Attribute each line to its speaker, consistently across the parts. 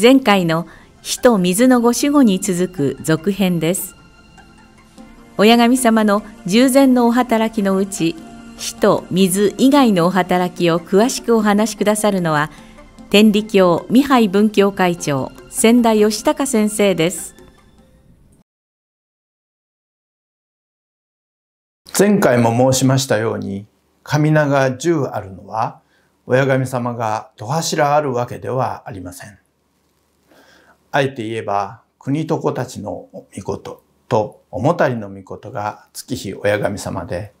Speaker 1: 前回の火と水のご守護に続く続編です親神様の従前のお働きのうち火と水以外のお働きを詳しくお話しくださるのは天理教未拝文教会長千田義孝先生です
Speaker 2: 前回も申しましたように神名が10あるのは親神様が戸柱あるわけではありません。あえて言えば国と子たちの御事と重たりの御事が月日親神様で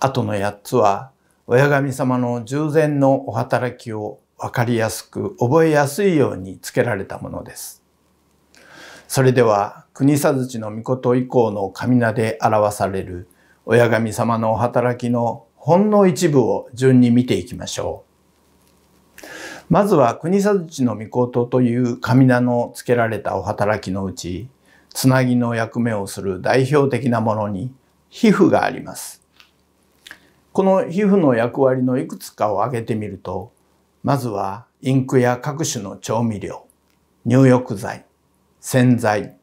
Speaker 2: あとの8つは親神様の従前のお働きを分かりやすく覚えやすいように付けられたものです。それでは国佐土の御事以降の神名で表される親神様のお働きのほんの一部を順に見ていきましょう。まずは国佐土の御事という神名の付けられたお働きのうち、つなぎの役目をする代表的なものに皮膚があります。この皮膚の役割のいくつかを挙げてみると、まずはインクや各種の調味料、入浴剤、洗剤、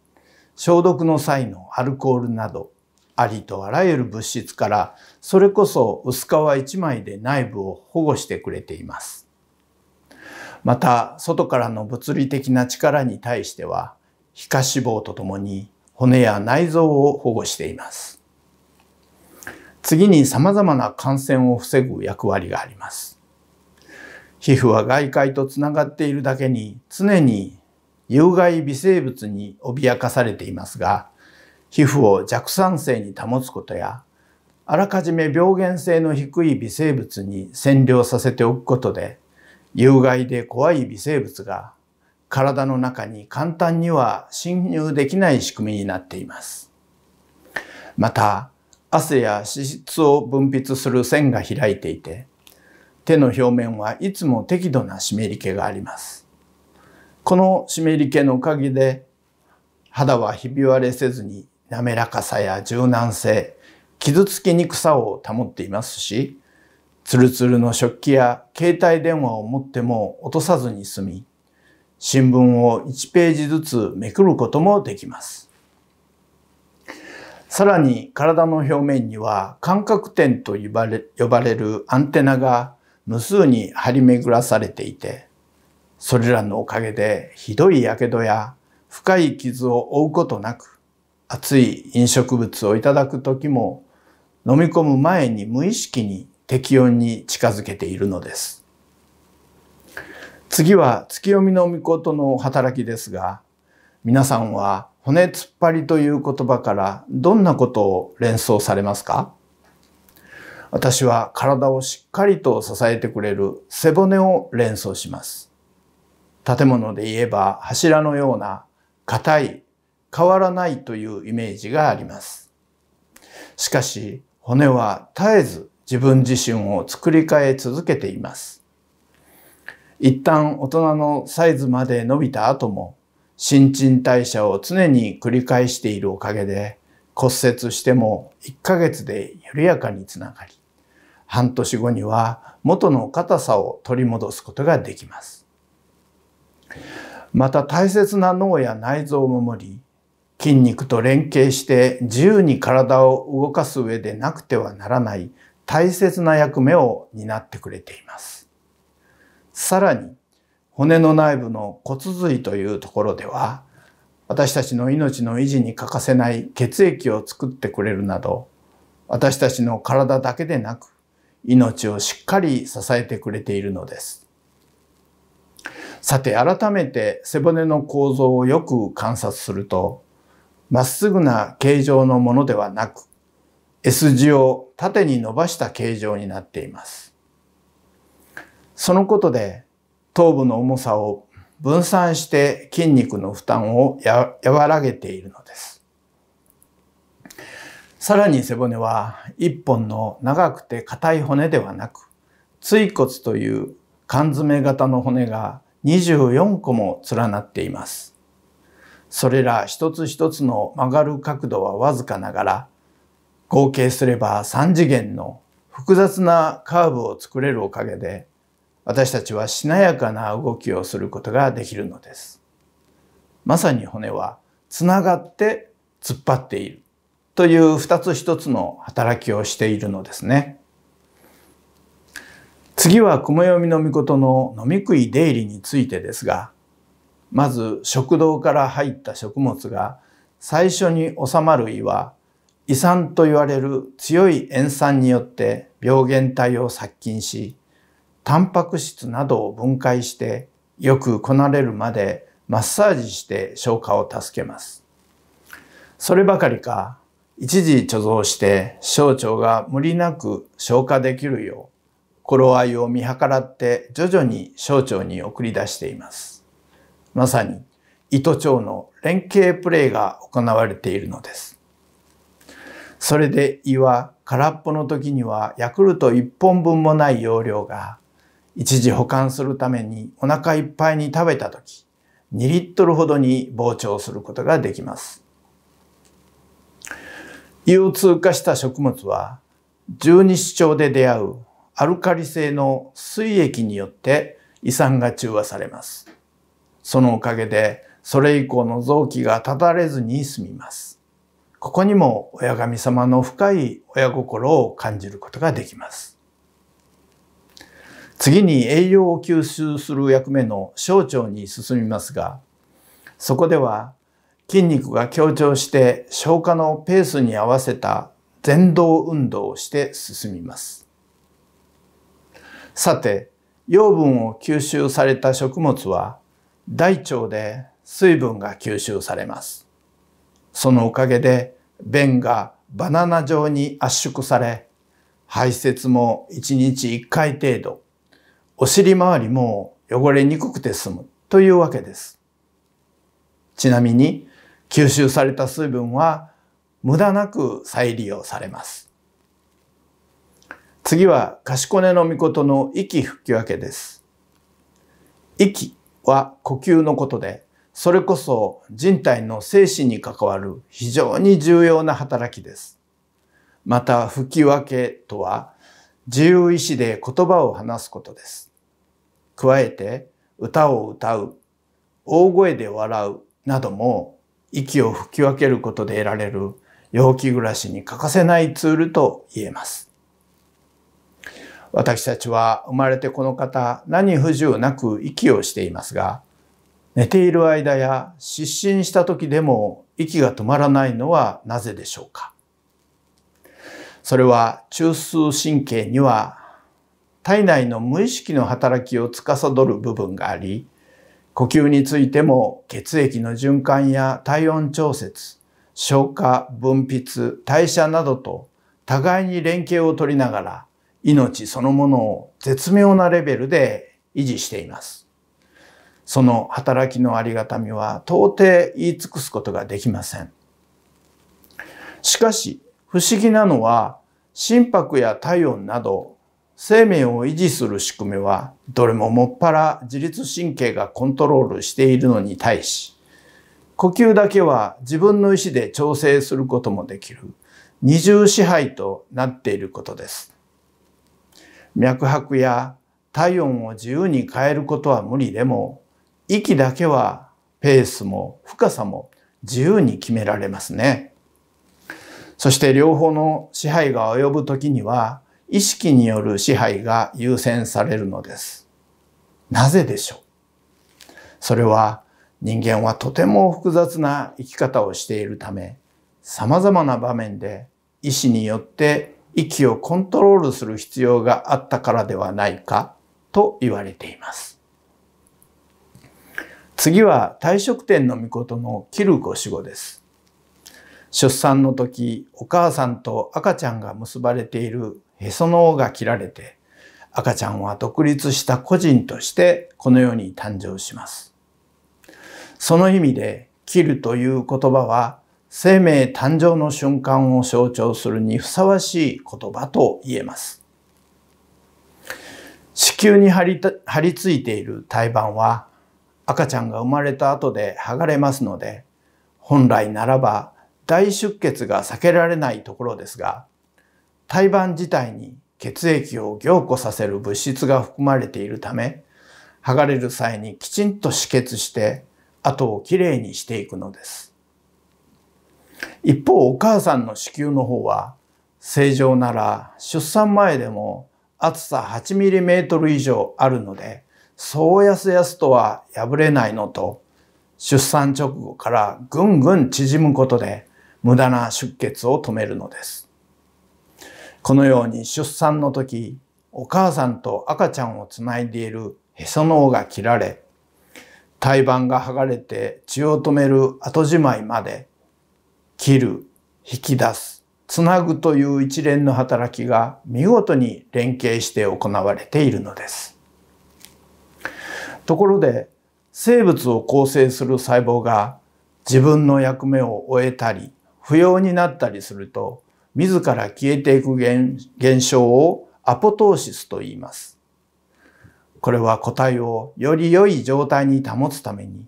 Speaker 2: 消毒の際のアルコールなど、ありとあらゆる物質から、それこそ薄皮一枚で内部を保護してくれています。また、外からの物理的な力に対しては、皮下脂肪とともに骨や内臓を保護しています。次に様々な感染を防ぐ役割があります。皮膚は外界とつながっているだけに常に有害微生物に脅かされていますが、皮膚を弱酸性に保つことや、あらかじめ病原性の低い微生物に占領させておくことで、有害で怖い微生物が体の中に簡単には侵入できない仕組みになっています。また、汗や脂質を分泌する線が開いていて、手の表面はいつも適度な湿り気があります。この湿り気のおかげで肌はひび割れせずに滑らかさや柔軟性、傷つきにくさを保っていますし、ツルツルの食器や携帯電話を持っても落とさずに済み、新聞を1ページずつめくることもできます。さらに体の表面には感覚点と呼ばれ呼ばれるアンテナが無数に張り巡らされていて、それらのおかげでひどい火傷や深い傷を負うことなく、熱い飲食物をいただく時も飲み込む前に無意識に適温に近づけているのです。次は月読みの御事の働きですが、皆さんは骨突っ張りという言葉からどんなことを連想されますか？私は体をしっかりと支えてくれる背骨を連想します。建物で言えば柱のような硬い、変わらないというイメージがあります。しかし骨は絶えず自分自身を作り変え続けています。一旦大人のサイズまで伸びた後も新陳代謝を常に繰り返しているおかげで骨折しても1ヶ月で緩やかにつながり半年後には元の硬さを取り戻すことができます。また大切な脳や内臓を守り筋肉と連携して自由に体を動かす上でなくてはならない大切な役目を担ってくれています。さらに骨の内部の骨髄というところでは私たちの命の維持に欠かせない血液を作ってくれるなど私たちの体だけでなく命をしっかり支えてくれているのです。さて改めて背骨の構造をよく観察するとまっすぐな形状のものではなく S 字を縦に伸ばした形状になっています。そのことで頭部の重さを分散して筋肉の負担を和らげているのです。さらに背骨は一本の長くて硬い骨ではなく、椎骨という缶詰型の骨が24個も連なっています。それら一つ一つの曲がる角度はわずかながら、合計すれば3次元の複雑なカーブを作れるおかげで、私たちはしなやかな動きをすることができるのです。まさに骨はつながって突っ張っているという二つ一つの働きをしているのですね。次は雲読みの御事の飲み食い出入りについてですが、まず食道から入った食物が最初に収まる胃は胃酸と言われる強い塩酸によって病原体を殺菌し、タンパク質などを分解してよくこなれるまでマッサージして消化を助けます。そればかりか、一時貯蔵して小腸が無理なく消化できるよう頃合いを見計らって徐々に小腸に送り出しています。まさに胃と腸の連携プレーが行われているのです。それで胃は空っぽの時にはヤクルト1本分もない容量が一時保管するためにお腹いっぱいに食べた時2リットルほどに膨張することができます。胃を通過した食物は十二指腸で出会うアルカリ性の水液によって胃酸が中和されます。そのおかげでそれ以降の臓器が立たれずに済みます。ここにも親神様の深い親心を感じることができます。次に栄養を吸収する役目の小腸に進みますが、そこでは筋肉が強調して消化のペースに合わせた前動運動をして進みます。さて、養分を吸収された食物は大腸で水分が吸収されます。そのおかげで便がバナナ状に圧縮され、排泄も1日1回程度、お尻周りも汚れにくくて済むというわけです。ちなみに吸収された水分は無駄なく再利用されます。次は、賢根の御事の息吹き分けです。息は呼吸のことで、それこそ人体の精神に関わる非常に重要な働きです。また、吹き分けとは、自由意志で言葉を話すことです。加えて、歌を歌う、大声で笑うなども、息を吹き分けることで得られる陽気暮らしに欠かせないツールと言えます。私たちは生まれてこの方何不自由なく息をしていますが、寝ている間や失神した時でも息が止まらないのはなぜでしょうか？それは中枢神経には体内の無意識の働きを司る部分があり、呼吸についても血液の循環や体温調節、消化、分泌、代謝などと互いに連携を取りながら命そのものを絶妙なレベルで維持しています。その働きのありがたみは到底言い尽くすことができません。しかし、不思議なのは、心拍や体温など、生命を維持する仕組みは、どれももっぱら自律神経がコントロールしているのに対し、呼吸だけは自分の意思で調整することもできる二重支配となっていることです。脈拍や体温を自由に変えることは無理でも、息だけはペースも深さも自由に決められますね。そして両方の支配が及ぶ時には、意識による支配が優先されるのです。なぜでしょう？それは人間はとても複雑な生き方をしているため、様々な場面で意志によって息をコントロールする必要があったからではないかと言われています。次は退職天の御事の切るご死後です。出産の時、お母さんと赤ちゃんが結ばれているへその緒が切られて、赤ちゃんは独立した個人としてこの世に誕生します。その意味で、切るという言葉は生命誕生の瞬間を象徴するにふさわしい言葉と言えます。子宮に張り張り付いている胎盤は赤ちゃんが生まれた後で剥がれますので本来ならば大出血が避けられないところですが胎盤自体に血液を凝固させる物質が含まれているため剥がれる際にきちんと止血して後をきれいにしていくのです。一方、お母さんの子宮の方は、正常なら出産前でも厚さ 8mm 以上あるので、そうやすやすとは破れないのと、出産直後からぐんぐん縮むことで無駄な出血を止めるのです。このように出産の時、お母さんと赤ちゃんをつないでいるへその緒が切られ、胎盤が剥がれて血を止める後じまいまで、切る、引き出す、つなぐという一連の働きが見事に連携して行われているのです。ところで、生物を構成する細胞が自分の役目を終えたり、不要になったりすると、自ら消えていく現象をアポトーシスと言います。これは個体をより良い状態に保つために、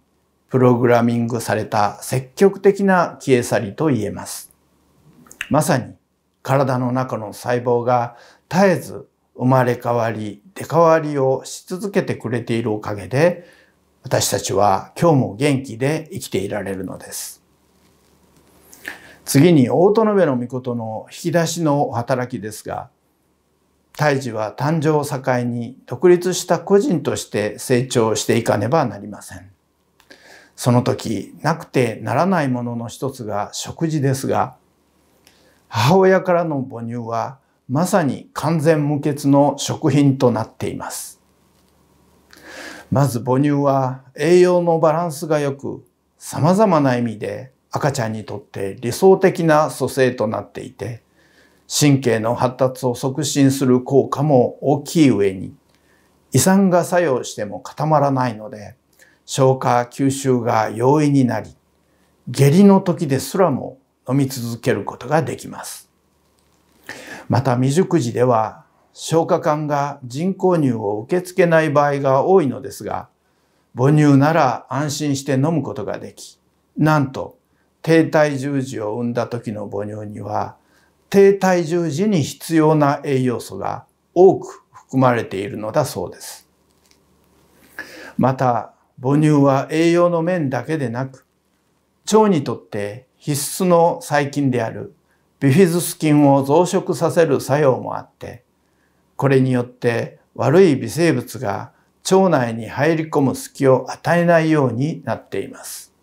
Speaker 2: プログラミングされた積極的な消え去りと言えます。まさに体の中の細胞が絶えず生まれ変わり、出変わりをし続けてくれているおかげで、私たちは今日も元気で生きていられるのです。次に大殿部の御事の引き出しの働きですが、胎児は誕生を境に独立した個人として成長していかねばなりません。その時、なくてならないものの一つが食事ですが、母親からの母乳はまさに完全無欠の食品となっています。まず母乳は栄養のバランスが良く、様々な意味で赤ちゃんにとって理想的な蘇生となっていて、神経の発達を促進する効果も大きい上に、胃酸が作用しても固まらないので、消化吸収が容易になり、下痢の時ですらも飲み続けることができます。また未熟児では消化管が人工乳を受け付けない場合が多いのですが、母乳なら安心して飲むことができ、なんと低体重児を産んだ時の母乳には低体重時に必要な栄養素が多く含まれているのだそうです。また母乳は栄養の面だけでなく腸にとって必須の細菌であるビフィズス菌を増殖させる作用もあってこれによって悪い微生物が腸内に入り込む隙を与えないようになっています。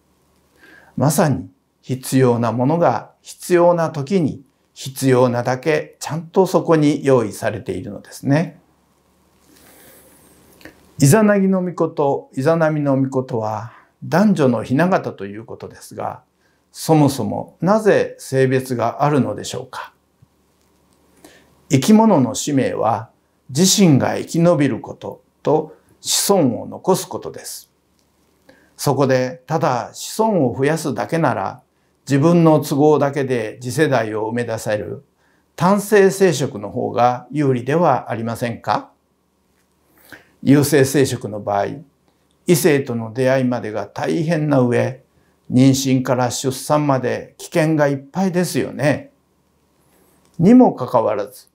Speaker 2: まさに必要なものが必要な時に必要なだけちゃんとそこに用意されているのですね。イザナギの御事、イザナミの御事は男女の雛形ということですが、そもそもなぜ性別があるのでしょうか？生き物の使命は自身が生き延びることと子孫を残すことです。そこでただ子孫を増やすだけなら自分の都合だけで次世代を埋め出せる単性生殖の方が有利ではありませんか？有性生殖の場合、異性との出会いまでが大変な上、妊娠から出産まで危険がいっぱいですよね。にもかかわらず、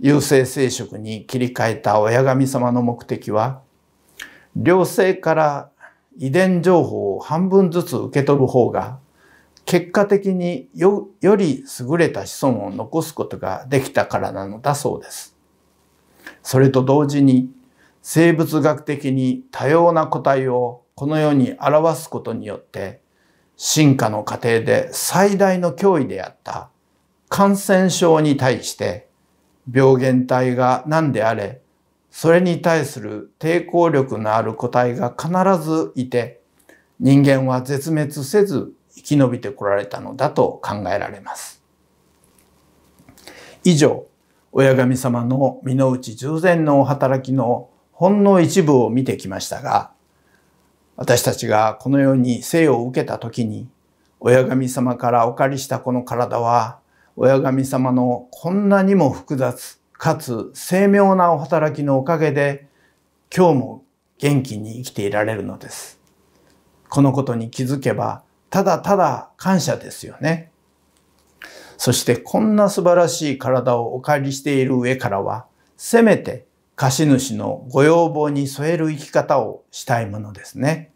Speaker 2: 有性生殖に切り替えた親神様の目的は、両性から遺伝情報を半分ずつ受け取る方が結果的によより優れた子孫を残すことができたからなのだそうです。それと同時に生物学的に多様な個体をこの世に表すことによって進化の過程で最大の脅威であった感染症に対して病原体が何であれそれに対する抵抗力のある個体が必ずいて人間は絶滅せず生き延びてこられたのだと考えられます。以上、親神様の身の内従前の働きのほんの一部を見てきましたが、私たちがこのように生を受けた時に、親神様からお借りしたこの体は、親神様のこんなにも複雑かつ精妙なお働きのおかげで、今日も元気に生きていられるのです。このことに気づけば、ただただ感謝ですよね。そしてこんな素晴らしい体をお借りしている上からは、せめて貸主のご要望に添える生き方をしたいものですね。